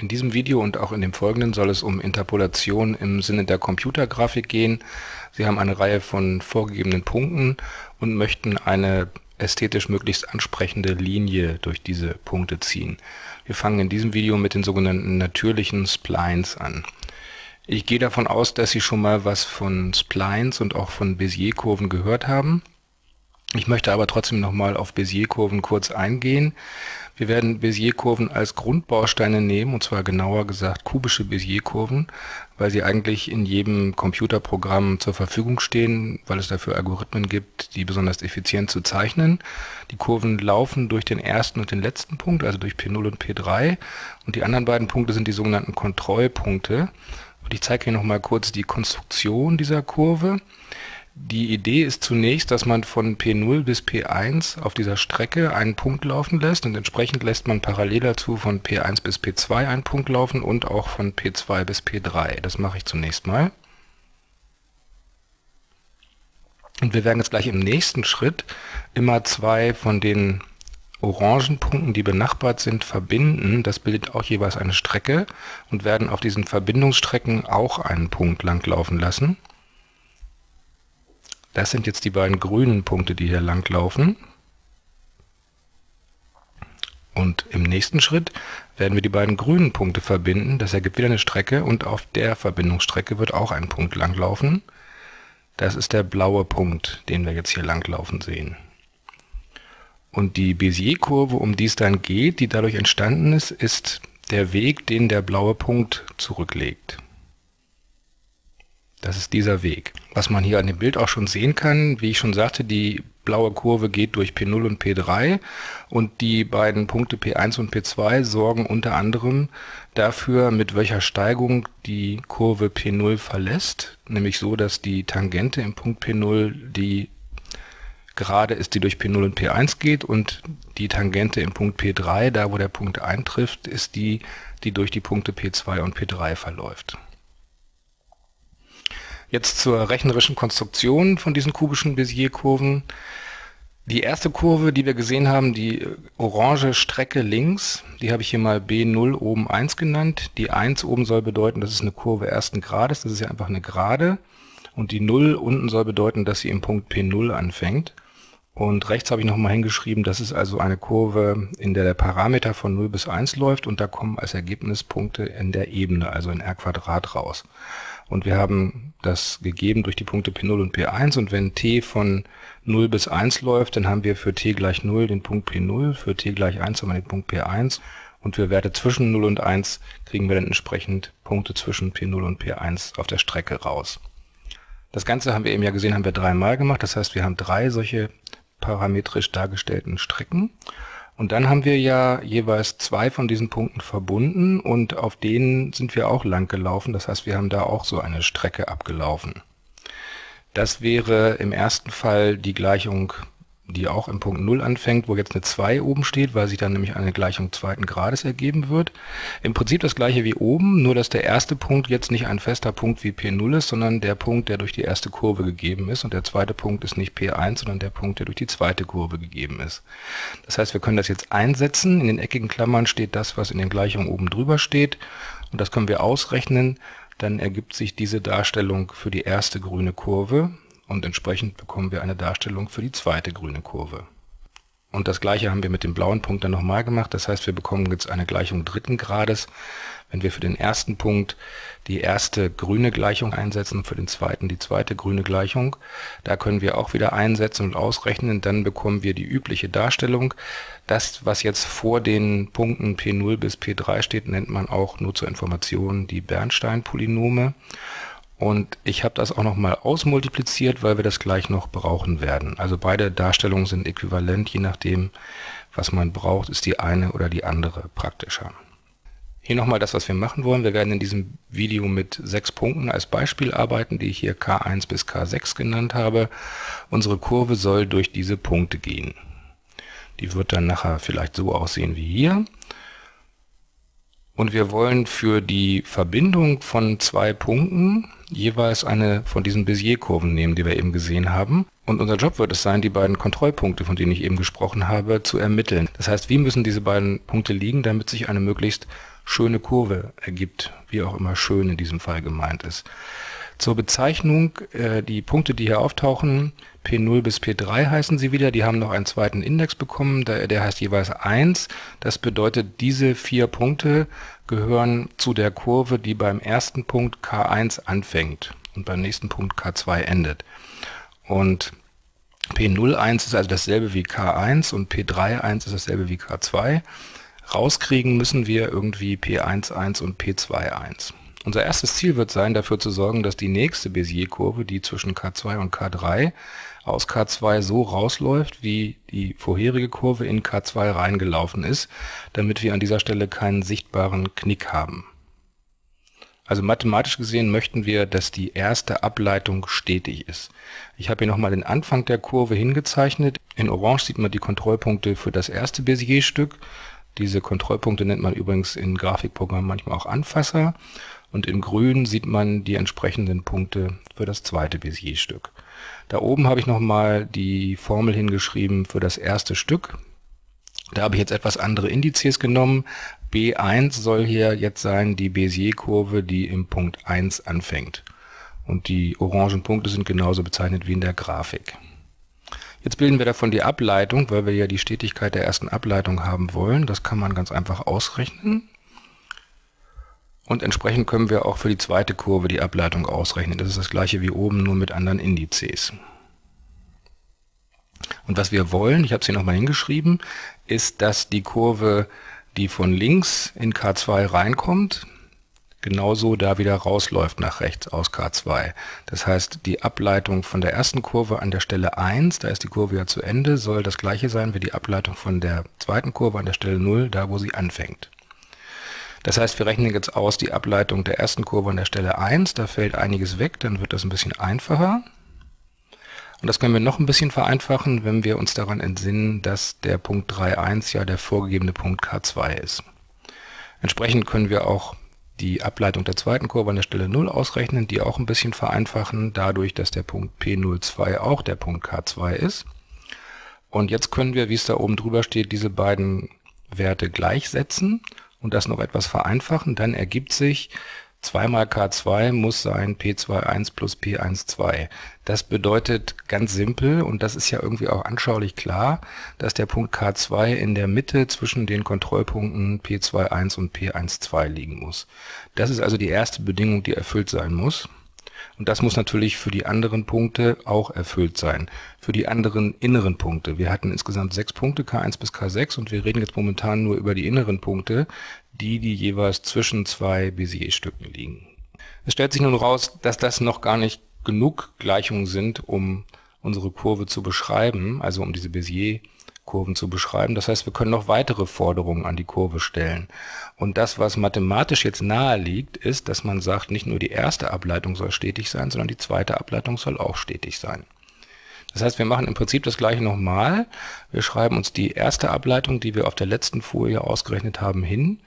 In diesem Video und auch in dem folgenden soll es um Interpolation im Sinne der Computergrafik gehen. Sie haben eine Reihe von vorgegebenen Punkten und möchten eine ästhetisch möglichst ansprechende Linie durch diese Punkte ziehen. Wir fangen in diesem Video mit den sogenannten natürlichen Splines an. Ich gehe davon aus, dass Sie schon mal was von Splines und auch von Bézier-Kurven gehört haben. Ich möchte aber trotzdem nochmal auf Bézier-Kurven kurz eingehen. Wir werden Bézier-Kurven als Grundbausteine nehmen, und zwar genauer gesagt kubische Bézier-Kurven, weil sie eigentlich in jedem Computerprogramm zur Verfügung stehen, weil es dafür Algorithmen gibt, die besonders effizient zu zeichnen. Die Kurven laufen durch den ersten und den letzten Punkt, also durch P0 und P3, und die anderen beiden Punkte sind die sogenannten Kontrollpunkte. Und ich zeige hier nochmal kurz die Konstruktion dieser Kurve. Die Idee ist zunächst, dass man von P0 bis P1 auf dieser Strecke einen Punkt laufen lässt und entsprechend lässt man parallel dazu von P1 bis P2 einen Punkt laufen und auch von P2 bis P3. Das mache ich zunächst mal. Und wir werden jetzt gleich im nächsten Schritt immer zwei von den orangen Punkten, die benachbart sind, verbinden. Das bildet auch jeweils eine Strecke und werden auf diesen Verbindungsstrecken auch einen Punkt langlaufen lassen. Das sind jetzt die beiden grünen Punkte, die hier lang laufen. Und im nächsten Schritt werden wir die beiden grünen Punkte verbinden. Das ergibt wieder eine Strecke und auf der Verbindungsstrecke wird auch ein Punkt langlaufen. Das ist der blaue Punkt, den wir jetzt hier langlaufen sehen. Und die Bézier-Kurve, um die es dann geht, die dadurch entstanden ist, ist der Weg, den der blaue Punkt zurücklegt. Das ist dieser Weg. Was man hier an dem Bild auch schon sehen kann, wie ich schon sagte, die blaue Kurve geht durch P0 und P3 und die beiden Punkte P1 und P2 sorgen unter anderem dafür, mit welcher Steigung die Kurve P0 verlässt, nämlich so, dass die Tangente im Punkt P0 die Gerade ist, die durch P0 und P1 geht und die Tangente im Punkt P3, da wo der Punkt eintrifft, ist die, die durch die Punkte P2 und P3 verläuft. Jetzt zur rechnerischen Konstruktion von diesen kubischen Bézier-Kurven. Die erste Kurve, die wir gesehen haben, die orange Strecke links, die habe ich hier mal B0 oben 1 genannt. Die 1 oben soll bedeuten, das ist eine Kurve ersten Grades, das ist ja einfach eine Gerade. Und die 0 unten soll bedeuten, dass sie im Punkt P0 anfängt. Und rechts habe ich nochmal hingeschrieben, das ist also eine Kurve, in der der Parameter von 0 bis 1 läuft und da kommen als Ergebnis Punkte in der Ebene, also in R Quadrat raus. Und wir haben das gegeben durch die Punkte P0 und P1. Und wenn t von 0 bis 1 läuft, dann haben wir für t gleich 0 den Punkt P0, für t gleich 1 haben wir den Punkt P1. Und für Werte zwischen 0 und 1 kriegen wir dann entsprechend Punkte zwischen P0 und P1 auf der Strecke raus. Das Ganze haben wir eben ja gesehen, haben wir dreimal gemacht. Das heißt, wir haben drei solche parametrisch dargestellten Strecken. Und dann haben wir ja jeweils zwei von diesen Punkten verbunden und auf denen sind wir auch lang gelaufen. Das heißt, wir haben da auch so eine Strecke abgelaufen. Das wäre im ersten Fall die Gleichung die auch im Punkt 0 anfängt, wo jetzt eine 2 oben steht, weil sich dann nämlich eine Gleichung zweiten Grades ergeben wird. Im Prinzip das gleiche wie oben, nur dass der erste Punkt jetzt nicht ein fester Punkt wie P0 ist, sondern der Punkt, der durch die erste Kurve gegeben ist und der zweite Punkt ist nicht P1, sondern der Punkt, der durch die zweite Kurve gegeben ist. Das heißt, wir können das jetzt einsetzen. In den eckigen Klammern steht das, was in den Gleichungen oben drüber steht und das können wir ausrechnen. Dann ergibt sich diese Darstellung für die erste grüne Kurve und entsprechend bekommen wir eine Darstellung für die zweite grüne Kurve. Und das gleiche haben wir mit dem blauen Punkt dann nochmal gemacht. Das heißt, wir bekommen jetzt eine Gleichung dritten Grades. Wenn wir für den ersten Punkt die erste grüne Gleichung einsetzen, für den zweiten die zweite grüne Gleichung, da können wir auch wieder einsetzen und ausrechnen. Dann bekommen wir die übliche Darstellung. Das, was jetzt vor den Punkten P0 bis P3 steht, nennt man auch nur zur Information die Bernstein-Polynome. Und ich habe das auch nochmal ausmultipliziert, weil wir das gleich noch brauchen werden. Also beide Darstellungen sind äquivalent, je nachdem, was man braucht, ist die eine oder die andere praktischer. Hier nochmal das, was wir machen wollen. Wir werden in diesem Video mit sechs Punkten als Beispiel arbeiten, die ich hier K1 bis K6 genannt habe. Unsere Kurve soll durch diese Punkte gehen. Die wird dann nachher vielleicht so aussehen wie hier. Und wir wollen für die Verbindung von zwei Punkten jeweils eine von diesen Bézier-Kurven nehmen, die wir eben gesehen haben. Und unser Job wird es sein, die beiden Kontrollpunkte, von denen ich eben gesprochen habe, zu ermitteln. Das heißt, wie müssen diese beiden Punkte liegen, damit sich eine möglichst schöne Kurve ergibt, wie auch immer schön in diesem Fall gemeint ist. Zur Bezeichnung, äh, die Punkte, die hier auftauchen, P0 bis P3 heißen sie wieder, die haben noch einen zweiten Index bekommen, der, der heißt jeweils 1. Das bedeutet, diese vier Punkte gehören zu der Kurve, die beim ersten Punkt K1 anfängt und beim nächsten Punkt K2 endet. Und P01 ist also dasselbe wie K1 und P31 ist dasselbe wie K2. Rauskriegen müssen wir irgendwie P11 und P21. Unser erstes Ziel wird sein, dafür zu sorgen, dass die nächste Bézier-Kurve, die zwischen K2 und K3, aus K2 so rausläuft, wie die vorherige Kurve in K2 reingelaufen ist, damit wir an dieser Stelle keinen sichtbaren Knick haben. Also mathematisch gesehen möchten wir, dass die erste Ableitung stetig ist. Ich habe hier nochmal den Anfang der Kurve hingezeichnet. In Orange sieht man die Kontrollpunkte für das erste Bézier-Stück. Diese Kontrollpunkte nennt man übrigens in Grafikprogrammen manchmal auch Anfasser. Und in Grün sieht man die entsprechenden Punkte für das zweite Bézier-Stück. Da oben habe ich nochmal die Formel hingeschrieben für das erste Stück. Da habe ich jetzt etwas andere Indizes genommen. B1 soll hier jetzt sein die Bézier-Kurve, die im Punkt 1 anfängt. Und die orangen Punkte sind genauso bezeichnet wie in der Grafik. Jetzt bilden wir davon die Ableitung, weil wir ja die Stetigkeit der ersten Ableitung haben wollen. Das kann man ganz einfach ausrechnen. Und entsprechend können wir auch für die zweite Kurve die Ableitung ausrechnen. Das ist das gleiche wie oben, nur mit anderen Indizes. Und was wir wollen, ich habe es hier nochmal hingeschrieben, ist, dass die Kurve, die von links in K2 reinkommt, genauso da wieder rausläuft nach rechts aus K2. Das heißt, die Ableitung von der ersten Kurve an der Stelle 1, da ist die Kurve ja zu Ende, soll das gleiche sein wie die Ableitung von der zweiten Kurve an der Stelle 0, da wo sie anfängt. Das heißt, wir rechnen jetzt aus die Ableitung der ersten Kurve an der Stelle 1. Da fällt einiges weg, dann wird das ein bisschen einfacher. Und das können wir noch ein bisschen vereinfachen, wenn wir uns daran entsinnen, dass der Punkt 3.1 ja der vorgegebene Punkt K2 ist. Entsprechend können wir auch die Ableitung der zweiten Kurve an der Stelle 0 ausrechnen, die auch ein bisschen vereinfachen, dadurch, dass der Punkt P02 auch der Punkt K2 ist. Und jetzt können wir, wie es da oben drüber steht, diese beiden Werte gleichsetzen und das noch etwas vereinfachen, dann ergibt sich 2 mal K2 muss sein P21 plus P12. Das bedeutet ganz simpel, und das ist ja irgendwie auch anschaulich klar, dass der Punkt K2 in der Mitte zwischen den Kontrollpunkten P21 und P12 liegen muss. Das ist also die erste Bedingung, die erfüllt sein muss. Und das muss natürlich für die anderen Punkte auch erfüllt sein. Für die anderen inneren Punkte. Wir hatten insgesamt sechs Punkte, K1 bis K6, und wir reden jetzt momentan nur über die inneren Punkte, die, die jeweils zwischen zwei Bézier-Stücken liegen. Es stellt sich nun raus, dass das noch gar nicht genug Gleichungen sind, um unsere Kurve zu beschreiben, also um diese Bézier Kurven zu beschreiben. Das heißt, wir können noch weitere Forderungen an die Kurve stellen. Und das, was mathematisch jetzt nahe liegt, ist, dass man sagt, nicht nur die erste Ableitung soll stetig sein, sondern die zweite Ableitung soll auch stetig sein. Das heißt, wir machen im Prinzip das gleiche nochmal. Wir schreiben uns die erste Ableitung, die wir auf der letzten Folie ausgerechnet haben, hin,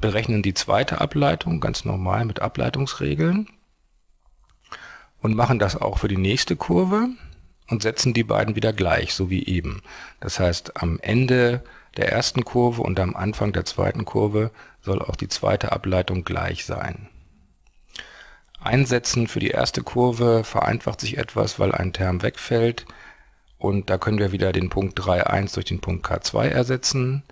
berechnen die zweite Ableitung ganz normal mit Ableitungsregeln und machen das auch für die nächste Kurve und setzen die beiden wieder gleich, so wie eben. Das heißt, am Ende der ersten Kurve und am Anfang der zweiten Kurve soll auch die zweite Ableitung gleich sein. Einsetzen für die erste Kurve vereinfacht sich etwas, weil ein Term wegfällt und da können wir wieder den Punkt 3.1 durch den Punkt K2 ersetzen.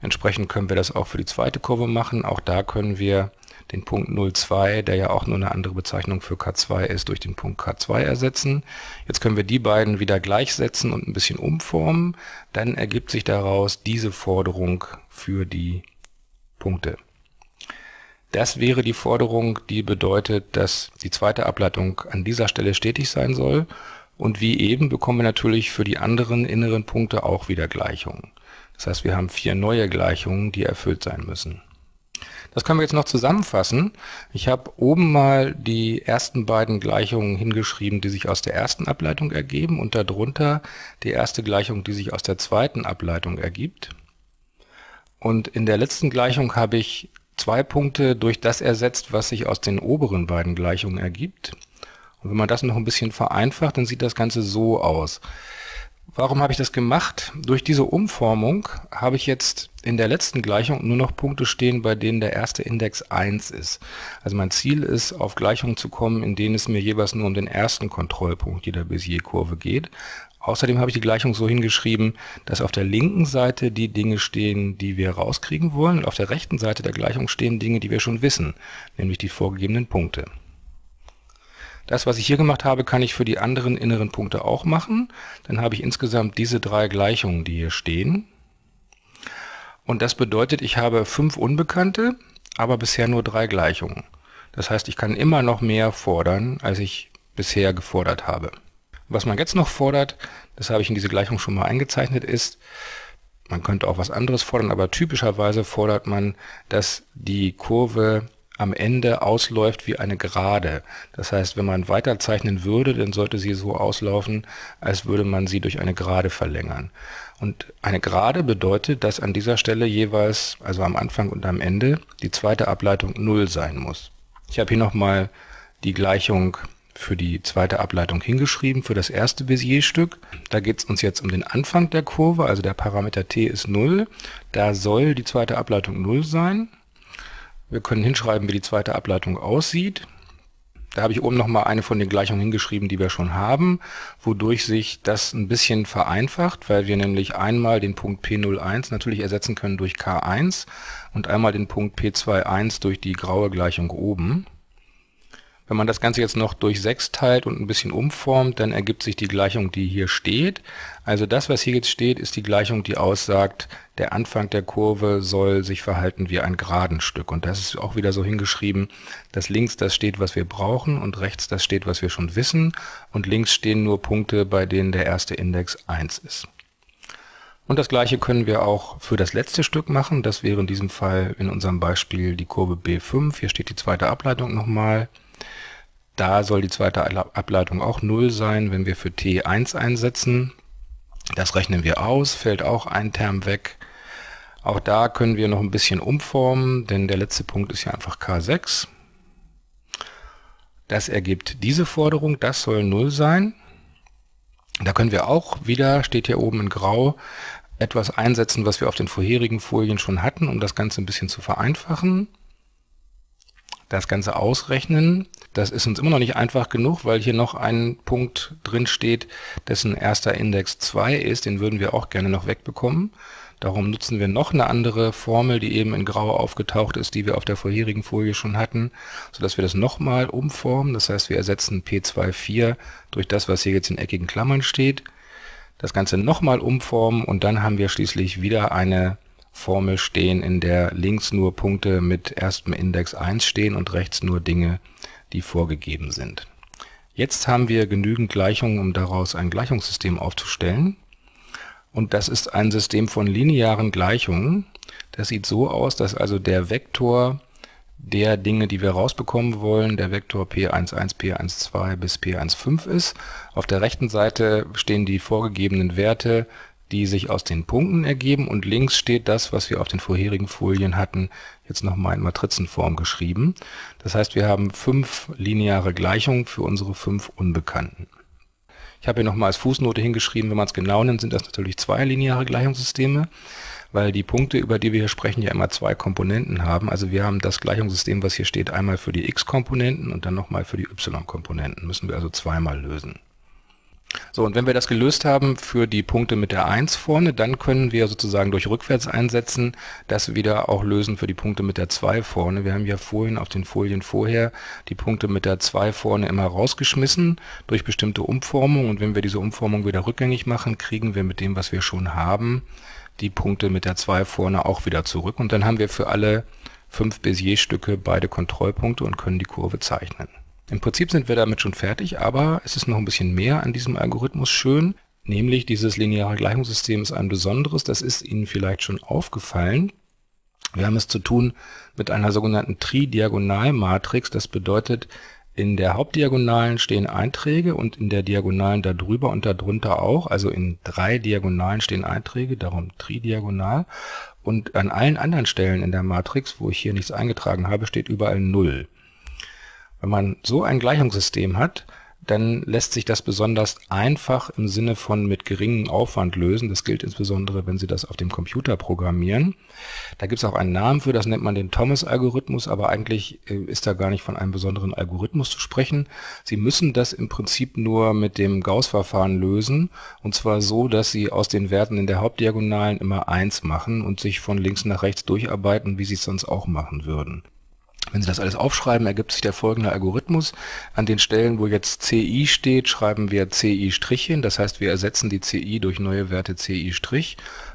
Entsprechend können wir das auch für die zweite Kurve machen. Auch da können wir den Punkt 02, der ja auch nur eine andere Bezeichnung für K2 ist, durch den Punkt K2 ersetzen. Jetzt können wir die beiden wieder gleichsetzen und ein bisschen umformen. Dann ergibt sich daraus diese Forderung für die Punkte. Das wäre die Forderung, die bedeutet, dass die zweite Ableitung an dieser Stelle stetig sein soll. Und wie eben bekommen wir natürlich für die anderen inneren Punkte auch wieder Gleichungen. Das heißt, wir haben vier neue Gleichungen, die erfüllt sein müssen. Das können wir jetzt noch zusammenfassen. Ich habe oben mal die ersten beiden Gleichungen hingeschrieben, die sich aus der ersten Ableitung ergeben und darunter die erste Gleichung, die sich aus der zweiten Ableitung ergibt. Und in der letzten Gleichung habe ich zwei Punkte durch das ersetzt, was sich aus den oberen beiden Gleichungen ergibt. Und wenn man das noch ein bisschen vereinfacht, dann sieht das Ganze so aus. Warum habe ich das gemacht? Durch diese Umformung habe ich jetzt in der letzten Gleichung nur noch Punkte stehen, bei denen der erste Index 1 ist. Also mein Ziel ist, auf Gleichungen zu kommen, in denen es mir jeweils nur um den ersten Kontrollpunkt jeder Bézier-Kurve geht. Außerdem habe ich die Gleichung so hingeschrieben, dass auf der linken Seite die Dinge stehen, die wir rauskriegen wollen, und auf der rechten Seite der Gleichung stehen Dinge, die wir schon wissen, nämlich die vorgegebenen Punkte. Das, was ich hier gemacht habe, kann ich für die anderen inneren Punkte auch machen. Dann habe ich insgesamt diese drei Gleichungen, die hier stehen. Und das bedeutet, ich habe fünf Unbekannte, aber bisher nur drei Gleichungen. Das heißt, ich kann immer noch mehr fordern, als ich bisher gefordert habe. Was man jetzt noch fordert, das habe ich in diese Gleichung schon mal eingezeichnet, ist, man könnte auch was anderes fordern, aber typischerweise fordert man, dass die Kurve am Ende ausläuft wie eine Gerade. Das heißt, wenn man weiterzeichnen würde, dann sollte sie so auslaufen, als würde man sie durch eine Gerade verlängern. Und eine Gerade bedeutet, dass an dieser Stelle jeweils, also am Anfang und am Ende, die zweite Ableitung 0 sein muss. Ich habe hier nochmal die Gleichung für die zweite Ableitung hingeschrieben, für das erste Bézier-Stück. Da geht es uns jetzt um den Anfang der Kurve, also der Parameter t ist 0. Da soll die zweite Ableitung 0 sein. Wir können hinschreiben, wie die zweite Ableitung aussieht. Da habe ich oben nochmal eine von den Gleichungen hingeschrieben, die wir schon haben, wodurch sich das ein bisschen vereinfacht, weil wir nämlich einmal den Punkt P01 natürlich ersetzen können durch K1 und einmal den Punkt P21 durch die graue Gleichung oben. Wenn man das Ganze jetzt noch durch 6 teilt und ein bisschen umformt, dann ergibt sich die Gleichung, die hier steht. Also das, was hier jetzt steht, ist die Gleichung, die aussagt, der Anfang der Kurve soll sich verhalten wie ein geraden Stück. Und das ist auch wieder so hingeschrieben, dass links das steht, was wir brauchen und rechts das steht, was wir schon wissen. Und links stehen nur Punkte, bei denen der erste Index 1 ist. Und das gleiche können wir auch für das letzte Stück machen. Das wäre in diesem Fall in unserem Beispiel die Kurve B5. Hier steht die zweite Ableitung nochmal. Da soll die zweite Ableitung auch 0 sein, wenn wir für t1 einsetzen. Das rechnen wir aus, fällt auch ein Term weg. Auch da können wir noch ein bisschen umformen, denn der letzte Punkt ist ja einfach k6. Das ergibt diese Forderung, das soll 0 sein. Da können wir auch wieder, steht hier oben in grau, etwas einsetzen, was wir auf den vorherigen Folien schon hatten, um das Ganze ein bisschen zu vereinfachen das Ganze ausrechnen. Das ist uns immer noch nicht einfach genug, weil hier noch ein Punkt drin steht, dessen erster Index 2 ist. Den würden wir auch gerne noch wegbekommen. Darum nutzen wir noch eine andere Formel, die eben in grau aufgetaucht ist, die wir auf der vorherigen Folie schon hatten, sodass wir das nochmal umformen. Das heißt, wir ersetzen P24 durch das, was hier jetzt in eckigen Klammern steht. Das Ganze nochmal umformen und dann haben wir schließlich wieder eine Formel stehen, in der links nur Punkte mit erstem Index 1 stehen und rechts nur Dinge, die vorgegeben sind. Jetzt haben wir genügend Gleichungen, um daraus ein Gleichungssystem aufzustellen. Und das ist ein System von linearen Gleichungen. Das sieht so aus, dass also der Vektor der Dinge, die wir rausbekommen wollen, der Vektor P11, P12 bis P15 ist. Auf der rechten Seite stehen die vorgegebenen Werte die sich aus den Punkten ergeben und links steht das, was wir auf den vorherigen Folien hatten, jetzt nochmal in Matrizenform geschrieben. Das heißt, wir haben fünf lineare Gleichungen für unsere fünf Unbekannten. Ich habe hier nochmal als Fußnote hingeschrieben, wenn man es genau nennt, sind das natürlich zwei lineare Gleichungssysteme, weil die Punkte, über die wir hier sprechen, ja immer zwei Komponenten haben. Also wir haben das Gleichungssystem, was hier steht, einmal für die x-Komponenten und dann nochmal für die y-Komponenten. Müssen wir also zweimal lösen. So, und wenn wir das gelöst haben für die Punkte mit der 1 vorne, dann können wir sozusagen durch rückwärts einsetzen, das wieder auch lösen für die Punkte mit der 2 vorne. Wir haben ja vorhin auf den Folien vorher die Punkte mit der 2 vorne immer rausgeschmissen durch bestimmte Umformungen und wenn wir diese Umformung wieder rückgängig machen, kriegen wir mit dem, was wir schon haben, die Punkte mit der 2 vorne auch wieder zurück und dann haben wir für alle fünf Bézier-Stücke beide Kontrollpunkte und können die Kurve zeichnen. Im Prinzip sind wir damit schon fertig, aber es ist noch ein bisschen mehr an diesem Algorithmus schön, nämlich dieses lineare Gleichungssystem ist ein besonderes, das ist Ihnen vielleicht schon aufgefallen. Wir haben es zu tun mit einer sogenannten Tridiagonalmatrix, das bedeutet, in der Hauptdiagonalen stehen Einträge und in der Diagonalen darüber und darunter auch, also in drei Diagonalen stehen Einträge, darum tridiagonal. Und an allen anderen Stellen in der Matrix, wo ich hier nichts eingetragen habe, steht überall 0. Wenn man so ein Gleichungssystem hat, dann lässt sich das besonders einfach im Sinne von mit geringem Aufwand lösen. Das gilt insbesondere, wenn Sie das auf dem Computer programmieren. Da gibt es auch einen Namen für, das nennt man den Thomas-Algorithmus, aber eigentlich äh, ist da gar nicht von einem besonderen Algorithmus zu sprechen. Sie müssen das im Prinzip nur mit dem Gauss-Verfahren lösen, und zwar so, dass Sie aus den Werten in der Hauptdiagonalen immer eins machen und sich von links nach rechts durcharbeiten, wie Sie es sonst auch machen würden. Wenn Sie das alles aufschreiben, ergibt sich der folgende Algorithmus. An den Stellen, wo jetzt CI steht, schreiben wir CI' hin. Das heißt, wir ersetzen die CI durch neue Werte CI'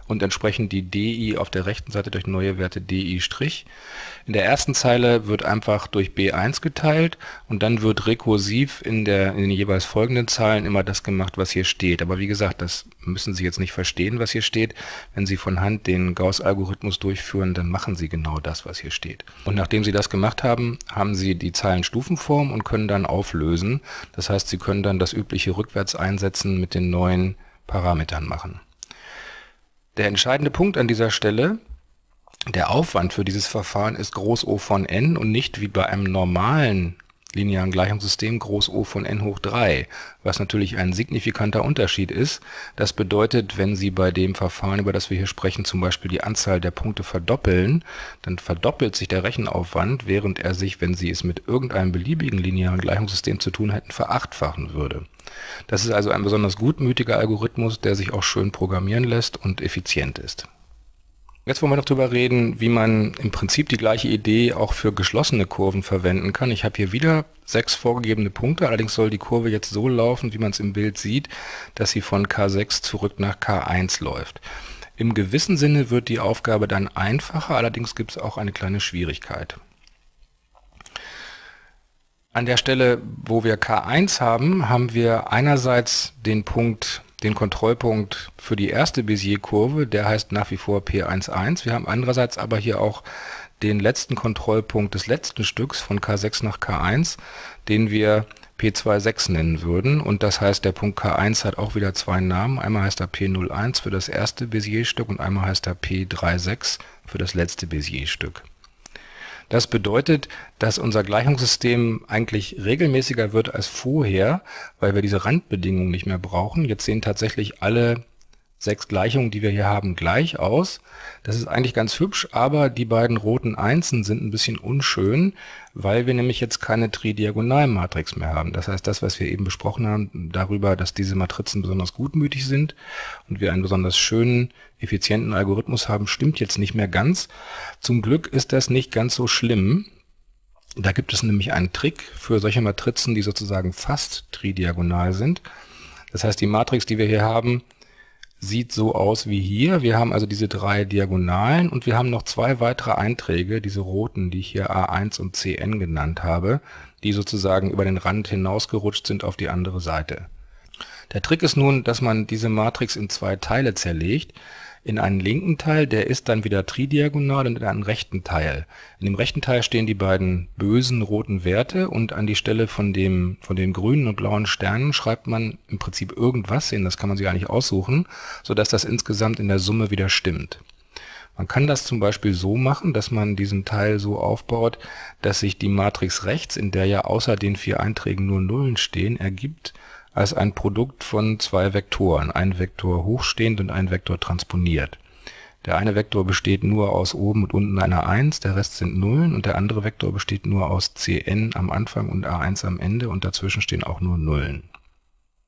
und entsprechend die DI auf der rechten Seite durch neue Werte DI'. In der ersten Zeile wird einfach durch B1 geteilt und dann wird rekursiv in, der, in den jeweils folgenden Zeilen immer das gemacht, was hier steht. Aber wie gesagt, das müssen Sie jetzt nicht verstehen, was hier steht. Wenn Sie von Hand den Gauss-Algorithmus durchführen, dann machen Sie genau das, was hier steht. Und nachdem Sie das gemacht haben, haben Sie die Zeilenstufenform und können dann auflösen. Das heißt, Sie können dann das übliche rückwärts einsetzen mit den neuen Parametern machen. Der entscheidende Punkt an dieser Stelle, der Aufwand für dieses Verfahren ist groß O von n und nicht wie bei einem normalen linearen Gleichungssystem groß O von n hoch 3, was natürlich ein signifikanter Unterschied ist. Das bedeutet, wenn Sie bei dem Verfahren, über das wir hier sprechen, zum Beispiel die Anzahl der Punkte verdoppeln, dann verdoppelt sich der Rechenaufwand, während er sich, wenn Sie es mit irgendeinem beliebigen linearen Gleichungssystem zu tun hätten, verachtfachen würde. Das ist also ein besonders gutmütiger Algorithmus, der sich auch schön programmieren lässt und effizient ist. Jetzt wollen wir noch darüber reden, wie man im Prinzip die gleiche Idee auch für geschlossene Kurven verwenden kann. Ich habe hier wieder sechs vorgegebene Punkte, allerdings soll die Kurve jetzt so laufen, wie man es im Bild sieht, dass sie von K6 zurück nach K1 läuft. Im gewissen Sinne wird die Aufgabe dann einfacher, allerdings gibt es auch eine kleine Schwierigkeit. An der Stelle, wo wir K1 haben, haben wir einerseits den Punkt, den Kontrollpunkt für die erste Bézier-Kurve, der heißt nach wie vor P11. Wir haben andererseits aber hier auch den letzten Kontrollpunkt des letzten Stücks von K6 nach K1, den wir P26 nennen würden. Und das heißt, der Punkt K1 hat auch wieder zwei Namen. Einmal heißt er P01 für das erste Bézier-Stück und einmal heißt er P36 für das letzte Bézier-Stück. Das bedeutet, dass unser Gleichungssystem eigentlich regelmäßiger wird als vorher, weil wir diese Randbedingungen nicht mehr brauchen. Jetzt sehen tatsächlich alle sechs Gleichungen, die wir hier haben, gleich aus. Das ist eigentlich ganz hübsch, aber die beiden roten Einsen sind ein bisschen unschön, weil wir nämlich jetzt keine Tridiagonalmatrix mehr haben. Das heißt, das, was wir eben besprochen haben, darüber, dass diese Matrizen besonders gutmütig sind und wir einen besonders schönen, effizienten Algorithmus haben, stimmt jetzt nicht mehr ganz. Zum Glück ist das nicht ganz so schlimm. Da gibt es nämlich einen Trick für solche Matrizen, die sozusagen fast tridiagonal sind. Das heißt, die Matrix, die wir hier haben, sieht so aus wie hier. Wir haben also diese drei Diagonalen und wir haben noch zwei weitere Einträge, diese roten, die ich hier A1 und Cn genannt habe, die sozusagen über den Rand hinausgerutscht sind auf die andere Seite. Der Trick ist nun, dass man diese Matrix in zwei Teile zerlegt in einen linken Teil, der ist dann wieder tridiagonal und in einen rechten Teil. In dem rechten Teil stehen die beiden bösen roten Werte und an die Stelle von dem von den grünen und blauen Sternen schreibt man im Prinzip irgendwas hin, das kann man sich eigentlich aussuchen, sodass das insgesamt in der Summe wieder stimmt. Man kann das zum Beispiel so machen, dass man diesen Teil so aufbaut, dass sich die Matrix rechts, in der ja außer den vier Einträgen nur Nullen stehen, ergibt als ein Produkt von zwei Vektoren, ein Vektor hochstehend und ein Vektor transponiert. Der eine Vektor besteht nur aus oben und unten einer 1, der Rest sind Nullen und der andere Vektor besteht nur aus Cn am Anfang und A1 am Ende und dazwischen stehen auch nur Nullen.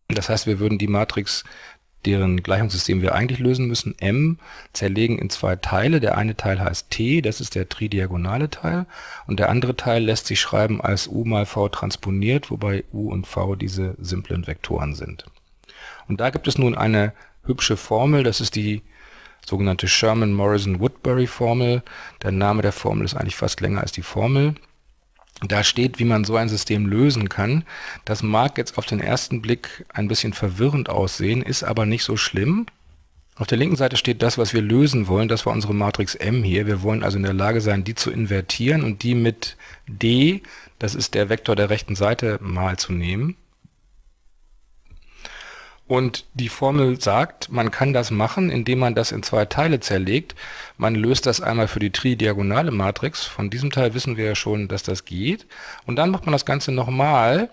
Das heißt, wir würden die Matrix deren Gleichungssystem wir eigentlich lösen müssen, m, zerlegen in zwei Teile. Der eine Teil heißt t, das ist der tridiagonale Teil, und der andere Teil lässt sich schreiben als u mal v transponiert, wobei u und v diese simplen Vektoren sind. Und da gibt es nun eine hübsche Formel, das ist die sogenannte Sherman-Morrison-Woodbury-Formel. Der Name der Formel ist eigentlich fast länger als die Formel. Da steht, wie man so ein System lösen kann. Das mag jetzt auf den ersten Blick ein bisschen verwirrend aussehen, ist aber nicht so schlimm. Auf der linken Seite steht das, was wir lösen wollen. Das war unsere Matrix M hier. Wir wollen also in der Lage sein, die zu invertieren und die mit D, das ist der Vektor der rechten Seite, mal zu nehmen. Und die Formel sagt, man kann das machen, indem man das in zwei Teile zerlegt. Man löst das einmal für die tridiagonale Matrix. Von diesem Teil wissen wir ja schon, dass das geht. Und dann macht man das Ganze nochmal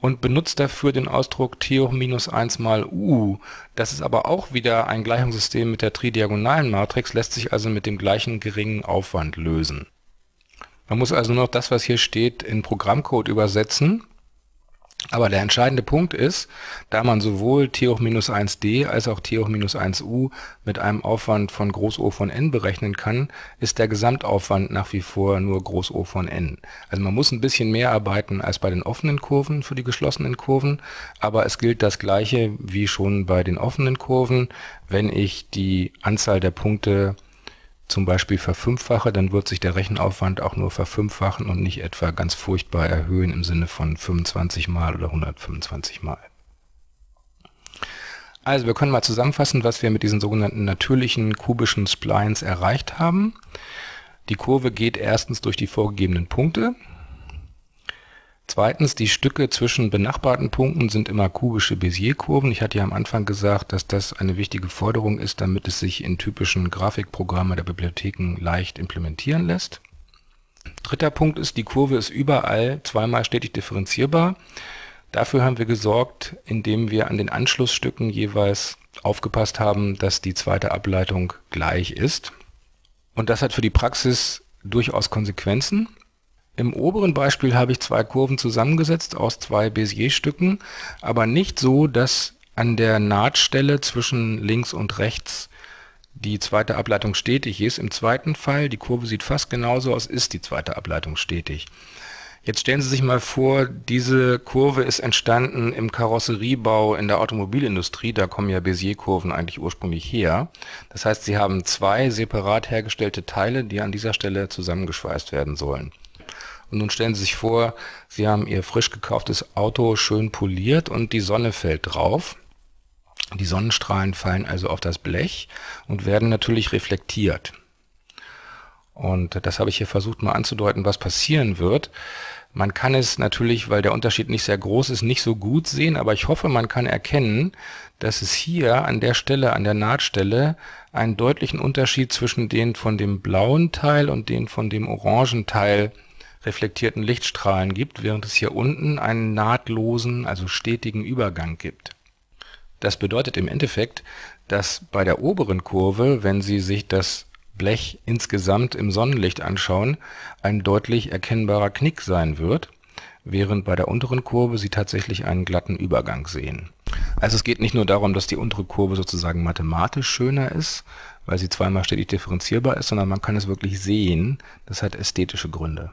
und benutzt dafür den Ausdruck T hoch minus 1 mal U. Das ist aber auch wieder ein Gleichungssystem mit der tridiagonalen Matrix, lässt sich also mit dem gleichen geringen Aufwand lösen. Man muss also nur noch das, was hier steht, in Programmcode übersetzen aber der entscheidende Punkt ist, da man sowohl T hoch minus 1d als auch T hoch minus 1u mit einem Aufwand von Groß O von n berechnen kann, ist der Gesamtaufwand nach wie vor nur Groß O von n. Also man muss ein bisschen mehr arbeiten als bei den offenen Kurven für die geschlossenen Kurven, aber es gilt das gleiche wie schon bei den offenen Kurven. Wenn ich die Anzahl der Punkte zum Beispiel verfünffache, dann wird sich der Rechenaufwand auch nur verfünffachen und nicht etwa ganz furchtbar erhöhen im Sinne von 25 mal oder 125 mal. Also wir können mal zusammenfassen, was wir mit diesen sogenannten natürlichen kubischen Splines erreicht haben. Die Kurve geht erstens durch die vorgegebenen Punkte, Zweitens, die Stücke zwischen benachbarten Punkten sind immer kubische Bézier-Kurven. Ich hatte ja am Anfang gesagt, dass das eine wichtige Forderung ist, damit es sich in typischen Grafikprogrammen der Bibliotheken leicht implementieren lässt. Dritter Punkt ist, die Kurve ist überall zweimal stetig differenzierbar. Dafür haben wir gesorgt, indem wir an den Anschlussstücken jeweils aufgepasst haben, dass die zweite Ableitung gleich ist. Und das hat für die Praxis durchaus Konsequenzen. Im oberen Beispiel habe ich zwei Kurven zusammengesetzt aus zwei Bézier-Stücken, aber nicht so, dass an der Nahtstelle zwischen links und rechts die zweite Ableitung stetig ist. Im zweiten Fall, die Kurve sieht fast genauso aus, ist die zweite Ableitung stetig. Jetzt stellen Sie sich mal vor, diese Kurve ist entstanden im Karosseriebau in der Automobilindustrie. Da kommen ja Bézier-Kurven eigentlich ursprünglich her. Das heißt, Sie haben zwei separat hergestellte Teile, die an dieser Stelle zusammengeschweißt werden sollen. Und nun stellen Sie sich vor, Sie haben Ihr frisch gekauftes Auto schön poliert und die Sonne fällt drauf. Die Sonnenstrahlen fallen also auf das Blech und werden natürlich reflektiert. Und das habe ich hier versucht mal anzudeuten, was passieren wird. Man kann es natürlich, weil der Unterschied nicht sehr groß ist, nicht so gut sehen, aber ich hoffe, man kann erkennen, dass es hier an der Stelle, an der Nahtstelle, einen deutlichen Unterschied zwischen den von dem blauen Teil und den von dem orangen Teil reflektierten Lichtstrahlen gibt, während es hier unten einen nahtlosen, also stetigen Übergang gibt. Das bedeutet im Endeffekt, dass bei der oberen Kurve, wenn Sie sich das Blech insgesamt im Sonnenlicht anschauen, ein deutlich erkennbarer Knick sein wird, während bei der unteren Kurve Sie tatsächlich einen glatten Übergang sehen. Also es geht nicht nur darum, dass die untere Kurve sozusagen mathematisch schöner ist, weil sie zweimal stetig differenzierbar ist, sondern man kann es wirklich sehen. Das hat ästhetische Gründe.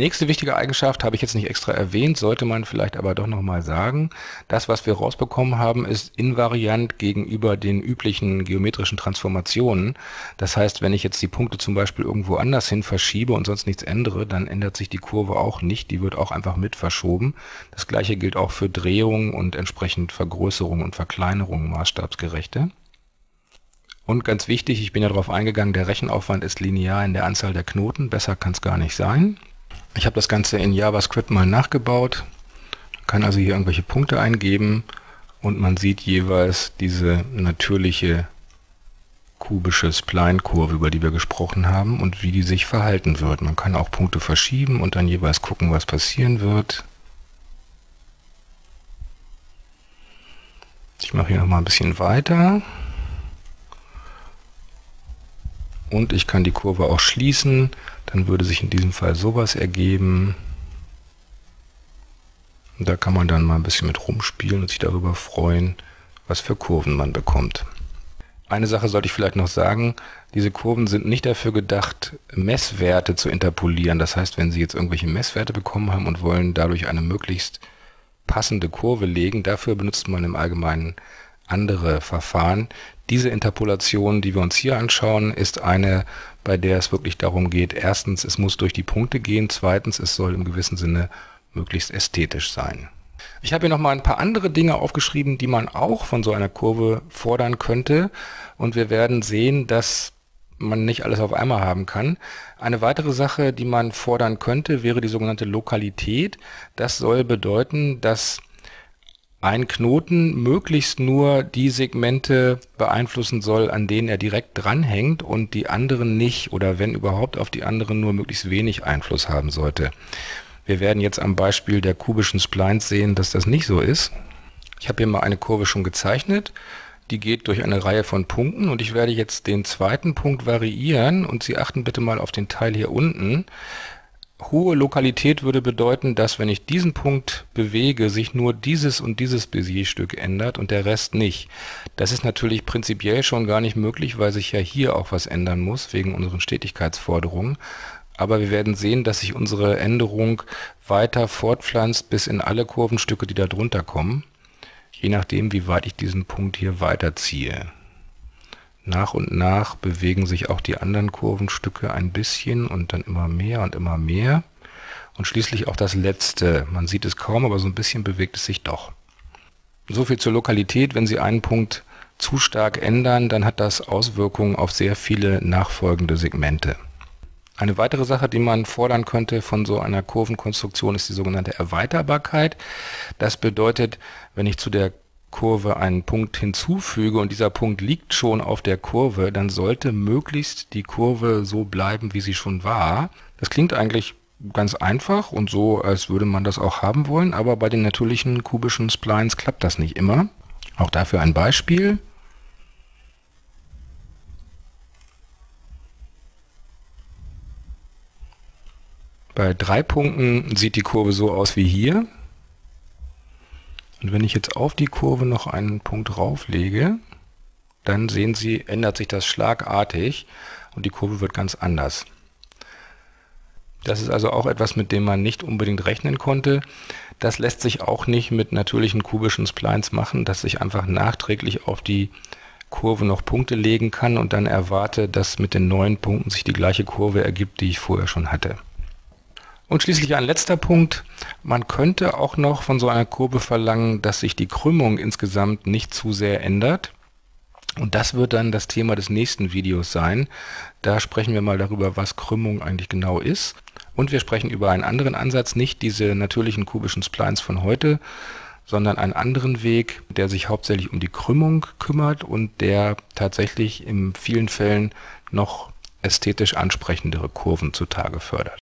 Nächste wichtige Eigenschaft habe ich jetzt nicht extra erwähnt, sollte man vielleicht aber doch nochmal sagen. Das, was wir rausbekommen haben, ist invariant gegenüber den üblichen geometrischen Transformationen. Das heißt, wenn ich jetzt die Punkte zum Beispiel irgendwo anders hin verschiebe und sonst nichts ändere, dann ändert sich die Kurve auch nicht. Die wird auch einfach mit verschoben. Das gleiche gilt auch für Drehungen und entsprechend Vergrößerung und Verkleinerung maßstabsgerechte. Und ganz wichtig, ich bin ja darauf eingegangen, der Rechenaufwand ist linear in der Anzahl der Knoten. Besser kann es gar nicht sein. Ich habe das Ganze in JavaScript mal nachgebaut. Man kann also hier irgendwelche Punkte eingeben und man sieht jeweils diese natürliche kubische Spline-Kurve, über die wir gesprochen haben und wie die sich verhalten wird. Man kann auch Punkte verschieben und dann jeweils gucken, was passieren wird. Ich mache hier noch mal ein bisschen weiter. Und ich kann die Kurve auch schließen dann würde sich in diesem Fall sowas ergeben. Da kann man dann mal ein bisschen mit rumspielen und sich darüber freuen, was für Kurven man bekommt. Eine Sache sollte ich vielleicht noch sagen, diese Kurven sind nicht dafür gedacht, Messwerte zu interpolieren. Das heißt, wenn Sie jetzt irgendwelche Messwerte bekommen haben und wollen dadurch eine möglichst passende Kurve legen, dafür benutzt man im Allgemeinen andere Verfahren. Diese Interpolation, die wir uns hier anschauen, ist eine, bei der es wirklich darum geht, erstens, es muss durch die Punkte gehen, zweitens, es soll im gewissen Sinne möglichst ästhetisch sein. Ich habe hier noch mal ein paar andere Dinge aufgeschrieben, die man auch von so einer Kurve fordern könnte und wir werden sehen, dass man nicht alles auf einmal haben kann. Eine weitere Sache, die man fordern könnte, wäre die sogenannte Lokalität. Das soll bedeuten, dass ein Knoten möglichst nur die Segmente beeinflussen soll, an denen er direkt dranhängt und die anderen nicht oder wenn überhaupt auf die anderen nur möglichst wenig Einfluss haben sollte. Wir werden jetzt am Beispiel der kubischen Splines sehen, dass das nicht so ist. Ich habe hier mal eine Kurve schon gezeichnet. Die geht durch eine Reihe von Punkten und ich werde jetzt den zweiten Punkt variieren und Sie achten bitte mal auf den Teil hier unten. Hohe Lokalität würde bedeuten, dass wenn ich diesen Punkt bewege, sich nur dieses und dieses Bézier-Stück ändert und der Rest nicht. Das ist natürlich prinzipiell schon gar nicht möglich, weil sich ja hier auch was ändern muss, wegen unseren Stetigkeitsforderungen. Aber wir werden sehen, dass sich unsere Änderung weiter fortpflanzt bis in alle Kurvenstücke, die da drunter kommen, je nachdem, wie weit ich diesen Punkt hier weiterziehe. Nach und nach bewegen sich auch die anderen Kurvenstücke ein bisschen und dann immer mehr und immer mehr. Und schließlich auch das letzte. Man sieht es kaum, aber so ein bisschen bewegt es sich doch. So viel zur Lokalität. Wenn Sie einen Punkt zu stark ändern, dann hat das Auswirkungen auf sehr viele nachfolgende Segmente. Eine weitere Sache, die man fordern könnte von so einer Kurvenkonstruktion, ist die sogenannte Erweiterbarkeit. Das bedeutet, wenn ich zu der Kurve einen Punkt hinzufüge und dieser Punkt liegt schon auf der Kurve, dann sollte möglichst die Kurve so bleiben, wie sie schon war. Das klingt eigentlich ganz einfach und so, als würde man das auch haben wollen, aber bei den natürlichen kubischen Splines klappt das nicht immer. Auch dafür ein Beispiel. Bei drei Punkten sieht die Kurve so aus wie hier. Und wenn ich jetzt auf die Kurve noch einen Punkt rauflege, dann sehen Sie, ändert sich das schlagartig und die Kurve wird ganz anders. Das ist also auch etwas, mit dem man nicht unbedingt rechnen konnte. Das lässt sich auch nicht mit natürlichen kubischen Splines machen, dass ich einfach nachträglich auf die Kurve noch Punkte legen kann und dann erwarte, dass mit den neuen Punkten sich die gleiche Kurve ergibt, die ich vorher schon hatte. Und schließlich ein letzter Punkt. Man könnte auch noch von so einer Kurve verlangen, dass sich die Krümmung insgesamt nicht zu sehr ändert. Und das wird dann das Thema des nächsten Videos sein. Da sprechen wir mal darüber, was Krümmung eigentlich genau ist. Und wir sprechen über einen anderen Ansatz, nicht diese natürlichen kubischen Splines von heute, sondern einen anderen Weg, der sich hauptsächlich um die Krümmung kümmert und der tatsächlich in vielen Fällen noch ästhetisch ansprechendere Kurven zutage fördert.